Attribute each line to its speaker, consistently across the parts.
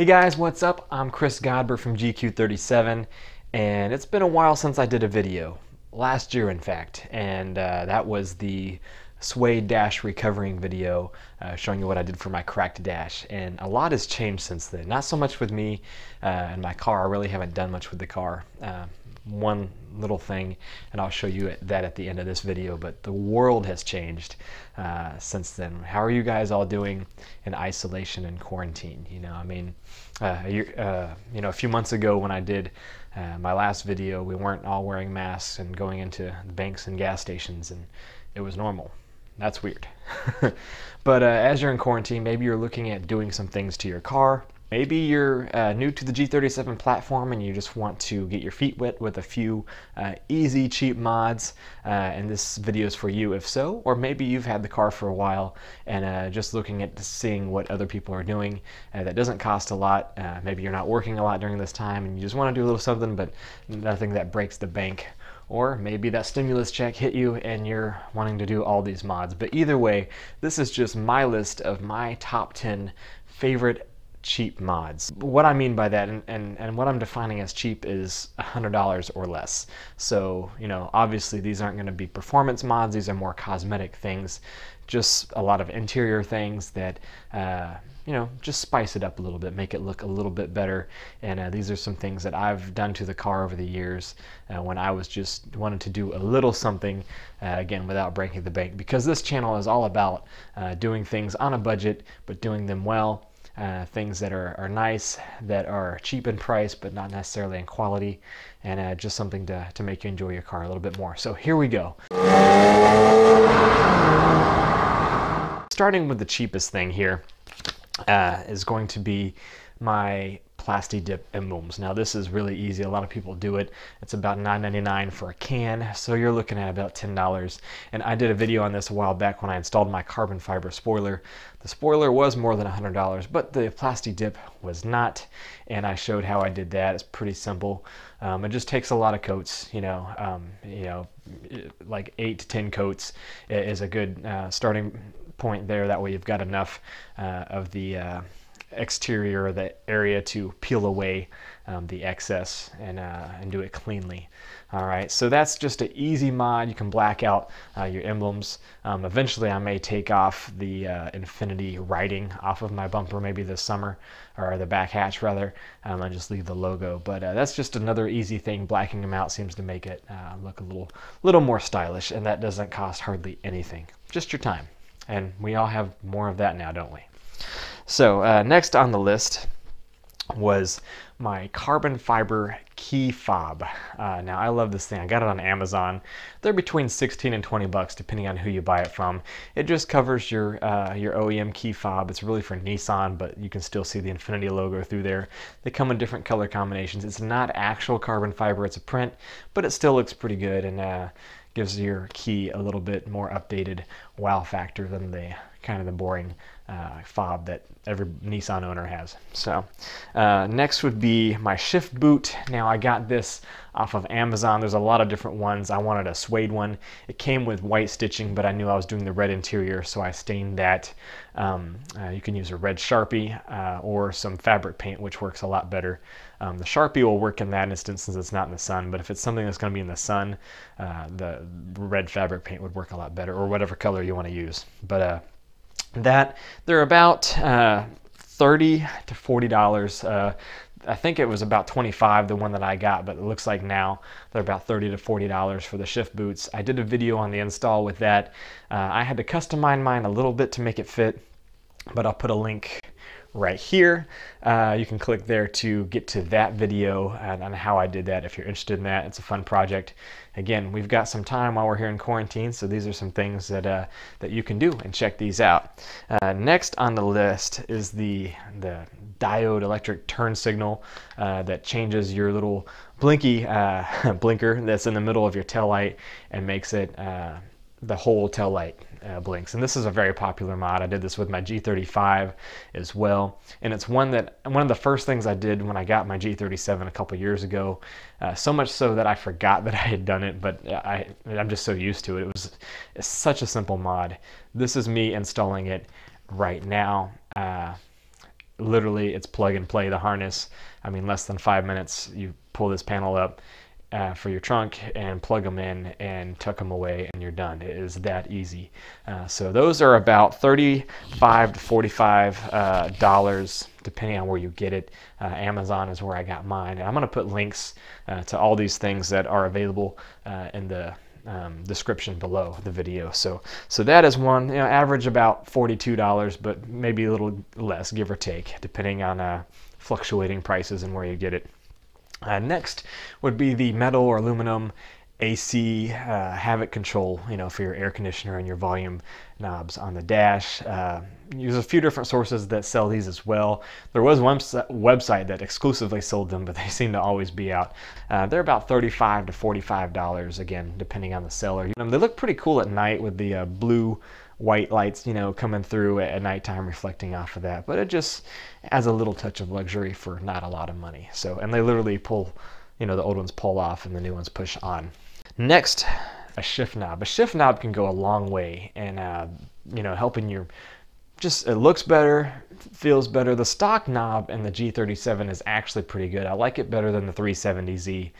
Speaker 1: Hey guys, what's up? I'm Chris Godber from GQ37 and it's been a while since I did a video. Last year in fact, and uh, that was the suede dash recovering video uh, showing you what I did for my cracked dash and a lot has changed since then. Not so much with me uh, and my car, I really haven't done much with the car. Uh, one little thing and I'll show you that at the end of this video but the world has changed uh, since then. How are you guys all doing in isolation and quarantine? You know I mean uh, uh, you know a few months ago when I did uh, my last video we weren't all wearing masks and going into banks and gas stations and it was normal. That's weird. But uh, as you're in quarantine maybe you're looking at doing some things to your car Maybe you're uh, new to the G37 platform and you just want to get your feet wet with a few uh, easy, cheap mods, uh, and this video is for you if so. Or maybe you've had the car for a while and uh, just looking at seeing what other people are doing uh, that doesn't cost a lot. Uh, maybe you're not working a lot during this time and you just want to do a little something, but nothing that breaks the bank. Or maybe that stimulus check hit you and you're wanting to do all these mods. But either way, this is just my list of my top 10 favorite cheap mods. What I mean by that and, and, and what I'm defining as cheap is $100 or less. So, you know, obviously these aren't going to be performance mods, these are more cosmetic things, just a lot of interior things that, uh, you know, just spice it up a little bit, make it look a little bit better. And uh, these are some things that I've done to the car over the years uh, when I was just wanted to do a little something, uh, again, without breaking the bank. Because this channel is all about uh, doing things on a budget, but doing them well uh, things that are, are nice, that are cheap in price, but not necessarily in quality, and uh, just something to, to make you enjoy your car a little bit more. So here we go. Starting with the cheapest thing here uh, is going to be my Plasti Dip emblems. Now this is really easy. A lot of people do it. It's about $9.99 for a can, so you're looking at about $10. And I did a video on this a while back when I installed my carbon fiber spoiler. The spoiler was more than $100, but the Plasti Dip was not, and I showed how I did that. It's pretty simple. Um, it just takes a lot of coats, you know, um, you know, like eight to 10 coats is a good uh, starting point there. That way you've got enough uh, of the uh, exterior of the area to peel away um, the excess and, uh, and do it cleanly. All right, so that's just an easy mod. You can black out uh, your emblems. Um, eventually I may take off the uh, Infiniti writing off of my bumper maybe this summer, or the back hatch rather, um, and just leave the logo. But uh, that's just another easy thing. Blacking them out seems to make it uh, look a little, little more stylish, and that doesn't cost hardly anything. Just your time. And we all have more of that now, don't we? So uh, next on the list was my carbon fiber key fob. Uh, now I love this thing. I got it on Amazon. They're between 16 and 20 bucks depending on who you buy it from. It just covers your uh, your OEM key fob. It's really for Nissan, but you can still see the Infiniti logo through there. They come in different color combinations. It's not actual carbon fiber. It's a print, but it still looks pretty good and uh, gives your key a little bit more updated wow factor than the kind of the boring uh, fob that every Nissan owner has. So uh, next would be my shift boot. Now I got this off of Amazon. There's a lot of different ones. I wanted a suede one. It came with white stitching, but I knew I was doing the red interior, so I stained that. Um, uh, you can use a red Sharpie uh, or some fabric paint, which works a lot better. Um, the Sharpie will work in that instance since it's not in the sun, but if it's something that's going to be in the sun, uh, the red fabric paint would work a lot better, or whatever color you want to use. But uh, that they're about uh, 30 to 40 dollars uh, I think it was about 25 the one that I got but it looks like now they're about 30 to 40 dollars for the shift boots. I did a video on the install with that. Uh, I had to customize mine a little bit to make it fit but I'll put a link right here. Uh, you can click there to get to that video on how I did that if you're interested in that. It's a fun project. Again, we've got some time while we're here in quarantine, so these are some things that uh, that you can do and check these out. Uh, next on the list is the the diode electric turn signal uh, that changes your little blinky uh, blinker that's in the middle of your tail light and makes it uh, the whole tail light uh, blinks. And this is a very popular mod. I did this with my G35 as well. And it's one that one of the first things I did when I got my G37 a couple years ago. Uh, so much so that I forgot that I had done it, but I, I'm just so used to it. It was such a simple mod. This is me installing it right now. Uh, literally it's plug and play the harness. I mean, less than five minutes, you pull this panel up uh, for your trunk and plug them in and tuck them away and you're done. It is that easy. Uh, so those are about 35 to 45 uh, dollars depending on where you get it. Uh, Amazon is where I got mine. And I'm going to put links uh, to all these things that are available uh, in the um, description below the video. So, so that is one, you know, average about $42, but maybe a little less, give or take, depending on fluctuating prices and where you get it. Uh, next would be the metal or aluminum AC uh, HVAC control, you know, for your air conditioner and your volume knobs on the dash. Uh, there's a few different sources that sell these as well. There was one website that exclusively sold them, but they seem to always be out. Uh, they're about 35 to 45 dollars again, depending on the seller. They look pretty cool at night with the uh, blue white lights, you know, coming through at nighttime, reflecting off of that. But it just adds a little touch of luxury for not a lot of money. So, and they literally pull, you know, the old ones pull off and the new ones push on. Next, a shift knob. A shift knob can go a long way in, uh, you know, helping your just it looks better, feels better. The stock knob in the G37 is actually pretty good. I like it better than the 370Z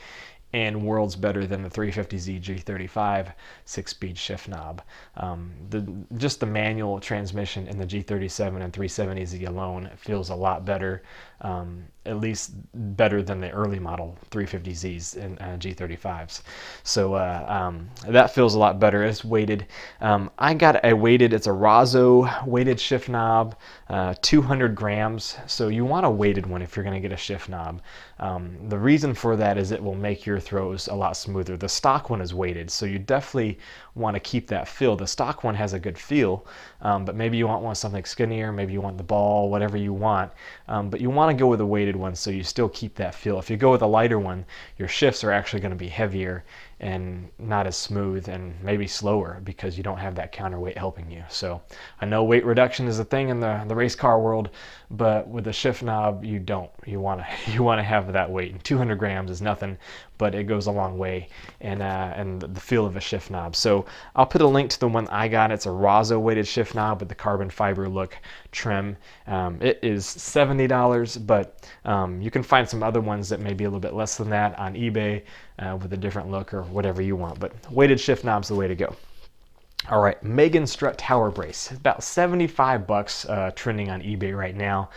Speaker 1: and worlds better than the 350Z G35 six-speed shift knob. Um, the, just the manual transmission in the G37 and 370Z alone feels a lot better, um, at least better than the early model 350Zs and uh, G35s. So uh, um, that feels a lot better. It's weighted. Um, I got a weighted, it's a Razo weighted shift knob, uh, 200 grams. So you want a weighted one if you're going to get a shift knob. Um, the reason for that is it will make your throws a lot smoother. The stock one is weighted, so you definitely want to keep that feel. The stock one has a good feel, um, but maybe you want one something skinnier, maybe you want the ball, whatever you want. Um, but you want to go with a weighted one so you still keep that feel. If you go with a lighter one, your shifts are actually going to be heavier and not as smooth and maybe slower because you don't have that counterweight helping you. So I know weight reduction is a thing in the, the race car world, but with the shift knob, you don't. You want to you want to have that weight. And 200 grams is nothing, but it goes a long way and uh, and the feel of a shift knob. So I'll put a link to the one I got. It's a Razo weighted shift knob with the carbon fiber look trim. Um, it is $70, but um, you can find some other ones that may be a little bit less than that on eBay uh, with a different look or whatever you want. But weighted shift knob's the way to go. All right, Megan Strut Tower Brace. About 75 bucks uh, trending on eBay right now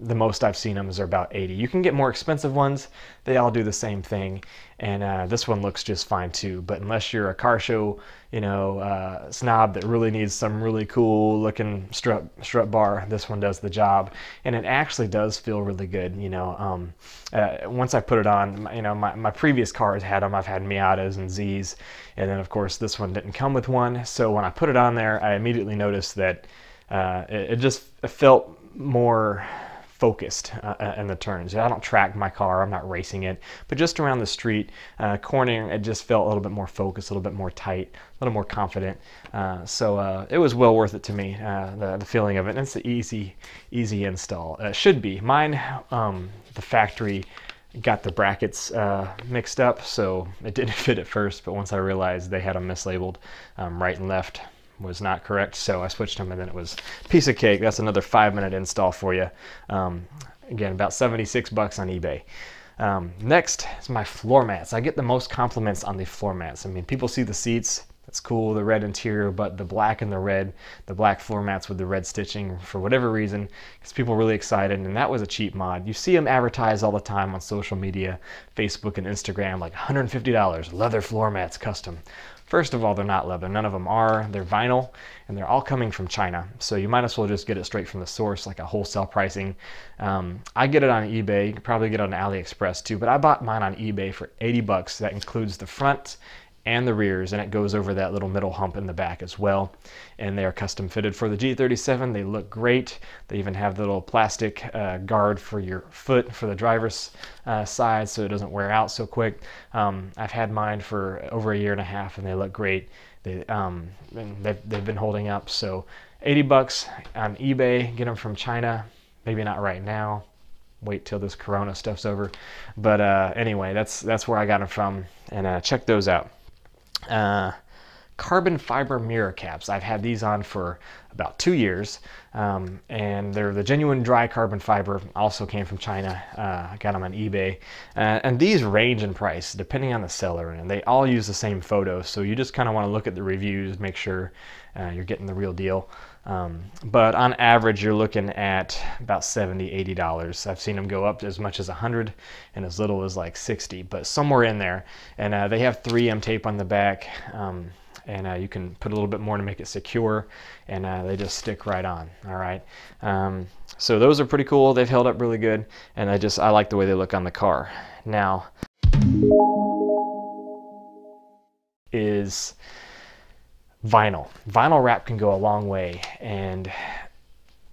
Speaker 1: the most I've seen them is about 80. You can get more expensive ones. They all do the same thing. And uh, this one looks just fine too. But unless you're a car show, you know, uh, snob that really needs some really cool looking strut, strut bar, this one does the job. And it actually does feel really good. You know, um, uh, once I put it on, you know, my, my previous cars had them. I've had Miatas and Zs. And then of course this one didn't come with one. So when I put it on there, I immediately noticed that uh, it, it just felt more focused uh, uh, in the turns. I don't track my car, I'm not racing it, but just around the street, uh, cornering, it just felt a little bit more focused, a little bit more tight, a little more confident. Uh, so uh, it was well worth it to me, uh, the, the feeling of it. And it's an easy, easy install. It should be. Mine, um, the factory got the brackets uh, mixed up, so it didn't fit at first, but once I realized they had them mislabeled um, right and left, was not correct, so I switched them and then it was piece of cake. That's another five minute install for you. Um, again, about 76 bucks on eBay. Um, next is my floor mats. I get the most compliments on the floor mats. I mean, people see the seats, that's cool, the red interior, but the black and the red, the black floor mats with the red stitching, for whatever reason, gets people really excited, and that was a cheap mod. You see them advertised all the time on social media, Facebook and Instagram, like $150, leather floor mats custom. First of all, they're not leather. None of them are. They're vinyl, and they're all coming from China. So you might as well just get it straight from the source, like a wholesale pricing. Um, I get it on eBay. You can probably get it on AliExpress too, but I bought mine on eBay for 80 bucks. That includes the front and the rears and it goes over that little middle hump in the back as well. And they are custom fitted for the G37 they look great. They even have the little plastic uh, guard for your foot for the driver's uh, side so it doesn't wear out so quick. Um, I've had mine for over a year and a half and they look great. They, um, they've, they've been holding up. So 80 bucks on eBay get them from China. Maybe not right now. Wait till this corona stuff's over. But uh, anyway that's that's where I got them from and uh, check those out uh, carbon fiber mirror caps. I've had these on for about two years, um, and they're the genuine dry carbon fiber. Also came from China. Uh, I got them on eBay, uh, and these range in price depending on the seller, and they all use the same photos. So you just kind of want to look at the reviews, make sure uh, you're getting the real deal. Um, but on average, you're looking at about 70 $80. I've seen them go up as much as 100 and as little as like 60, but somewhere in there. And uh, they have 3M tape on the back. Um, and uh, you can put a little bit more to make it secure and uh, they just stick right on all right um, so those are pretty cool they've held up really good and I just I like the way they look on the car now is vinyl. Vinyl wrap can go a long way and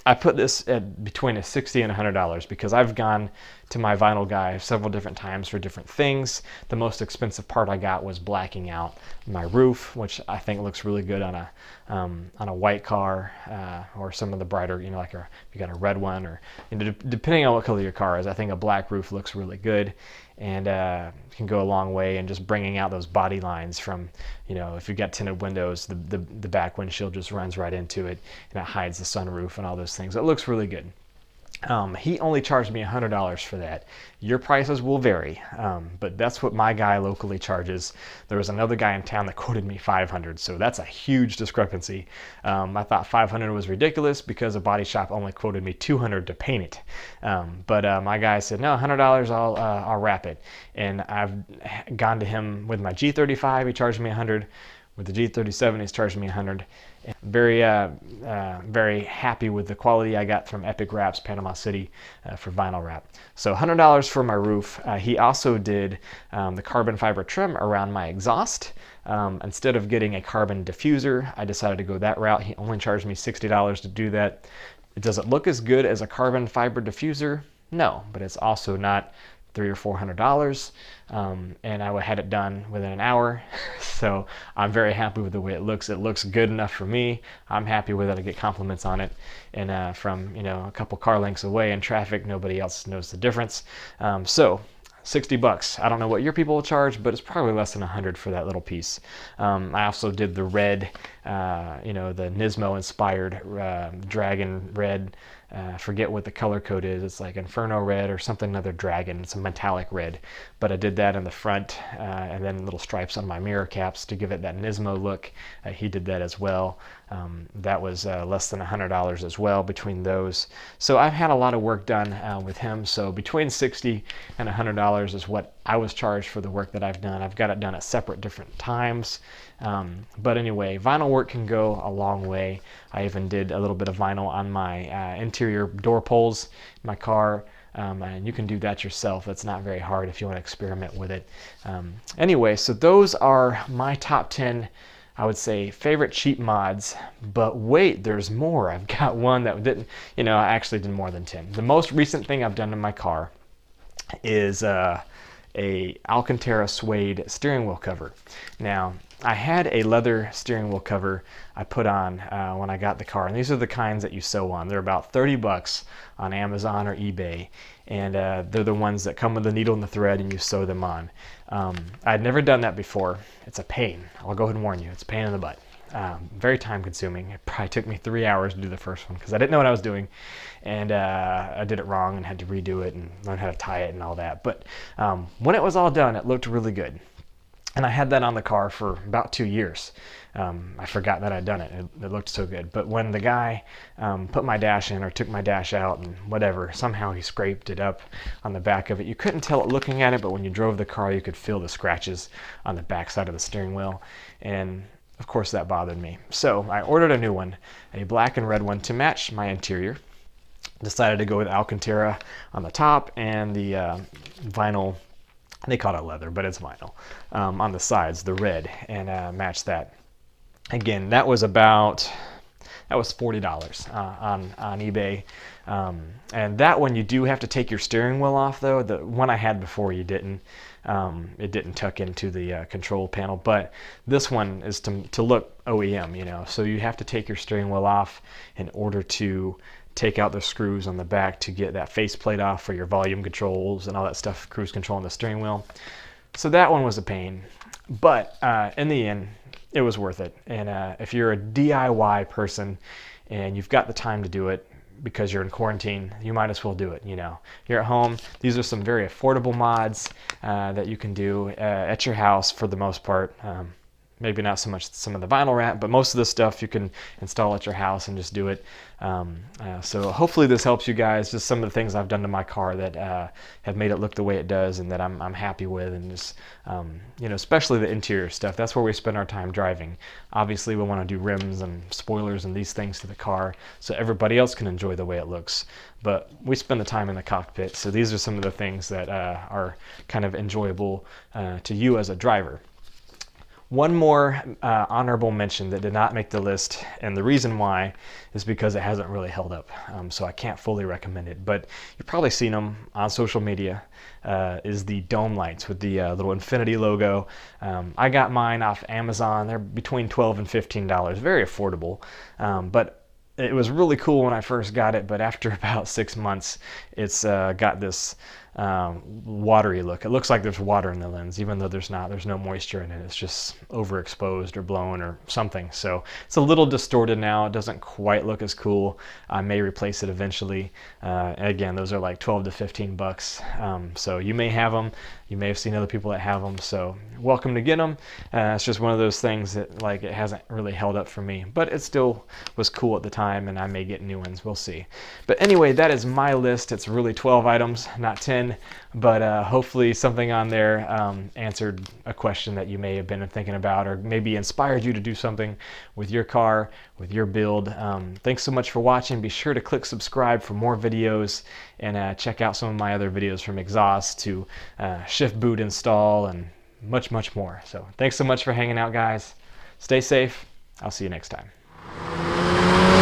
Speaker 1: I put this at between a 60 and a $100 because I've gone to my vinyl guy several different times for different things. The most expensive part I got was blacking out my roof, which I think looks really good on a um, on a white car uh, or some of the brighter, you know, like a, you got a red one or you know, depending on what color your car is, I think a black roof looks really good and uh, can go a long way in just bringing out those body lines from, you know, if you've got tinted windows, the, the, the back windshield just runs right into it and it hides the sunroof and all those things. It looks really good. Um, he only charged me $100 for that. Your prices will vary, um, but that's what my guy locally charges. There was another guy in town that quoted me 500, so that's a huge discrepancy. Um, I thought 500 was ridiculous because a body shop only quoted me 200 to paint it. Um, but uh, my guy said, no, $100, I'll, uh, I'll wrap it. And I've gone to him with my G35, he charged me 100. With the G37, he's charging me 100 very, uh, uh, very happy with the quality I got from Epic Wraps Panama City uh, for vinyl wrap. So $100 for my roof. Uh, he also did um, the carbon fiber trim around my exhaust. Um, instead of getting a carbon diffuser, I decided to go that route. He only charged me $60 to do that. Does it look as good as a carbon fiber diffuser? No, but it's also not three or four hundred dollars um, and I had it done within an hour. So I'm very happy with the way it looks. It looks good enough for me. I'm happy with it. I get compliments on it and uh, from you know a couple car lengths away in traffic nobody else knows the difference. Um, so 60 bucks. I don't know what your people will charge, but it's probably less than 100 for that little piece. Um, I also did the red, uh, you know, the Nismo inspired uh, dragon red uh, forget what the color code is. It's like Inferno red or something another dragon. It's a metallic red. But I did that in the front uh, and then little stripes on my mirror caps to give it that Nismo look. Uh, he did that as well. Um, that was uh, less than $100 as well between those. So I've had a lot of work done uh, with him. So between 60 and $100 is what I was charged for the work that I've done. I've got it done at separate different times. Um, but anyway, vinyl work can go a long way. I even did a little bit of vinyl on my uh, interior door pulls in my car. Um, and you can do that yourself. That's not very hard if you want to experiment with it. Um, anyway, so those are my top 10, I would say, favorite cheap mods. But wait, there's more. I've got one that didn't, you know, I actually did more than 10. The most recent thing I've done in my car is uh, a Alcantara suede steering wheel cover. Now, I had a leather steering wheel cover I put on uh, when I got the car, and these are the kinds that you sew on. They're about 30 bucks on Amazon or eBay, and uh, they're the ones that come with the needle and the thread, and you sew them on. Um, I'd never done that before. It's a pain. I'll go ahead and warn you. It's a pain in the butt. Um, very time consuming. It probably took me three hours to do the first one because I didn't know what I was doing and uh, I did it wrong and had to redo it and learn how to tie it and all that. But um, when it was all done, it looked really good. And I had that on the car for about two years. Um, I forgot that I'd done it. it. it. looked so good. But when the guy um, put my dash in or took my dash out and whatever, somehow he scraped it up on the back of it. You couldn't tell it looking at it, but when you drove the car, you could feel the scratches on the back side of the steering wheel. And of course, that bothered me. So I ordered a new one, a black and red one to match my interior. Decided to go with Alcantara on the top and the uh, vinyl they call it leather, but it's vinyl um, on the sides, the red, and uh, match that. Again, that was about that was forty dollars uh, on on eBay, um, and that one you do have to take your steering wheel off though. The one I had before you didn't. Um, it didn't tuck into the uh, control panel, but this one is to to look OEM, you know. So you have to take your steering wheel off in order to take out the screws on the back to get that faceplate off for your volume controls and all that stuff, cruise control on the steering wheel. So that one was a pain. But uh, in the end, it was worth it. And uh, if you're a DIY person and you've got the time to do it, because you're in quarantine, you might as well do it. You know, you're at home. These are some very affordable mods uh, that you can do uh, at your house for the most part. Um, maybe not so much some of the vinyl wrap, but most of the stuff you can install at your house and just do it. Um, uh, so hopefully this helps you guys. Just some of the things I've done to my car that uh, have made it look the way it does and that I'm, I'm happy with. And just, um, you know, especially the interior stuff. That's where we spend our time driving. Obviously we want to do rims and spoilers and these things to the car so everybody else can enjoy the way it looks. But we spend the time in the cockpit. So these are some of the things that uh, are kind of enjoyable uh, to you as a driver. One more uh, honorable mention that did not make the list, and the reason why is because it hasn't really held up, um, so I can't fully recommend it. But you've probably seen them on social media. Uh, is the dome lights with the uh, little Infiniti logo. Um, I got mine off Amazon. They're between 12 and 15 dollars, very affordable. Um, but it was really cool when I first got it, but after about six months, it's uh, got this um, watery look. It looks like there's water in the lens, even though there's not. There's no moisture in it. It's just overexposed or blown or something. So it's a little distorted now. It doesn't quite look as cool. I may replace it eventually. Uh, again, those are like 12 to 15 bucks. Um, so you may have them. You may have seen other people that have them. So welcome to get them. Uh, it's just one of those things that like it hasn't really held up for me, but it still was cool at the time, and I may get new ones. We'll see. But anyway, that is my list. It's really 12 items, not 10, but uh, hopefully something on there um, answered a question that you may have been thinking about or maybe inspired you to do something with your car, with your build. Um, thanks so much for watching. Be sure to click subscribe for more videos and uh, check out some of my other videos from exhaust to uh, shift boot install and much, much more. So thanks so much for hanging out, guys. Stay safe. I'll see you next time.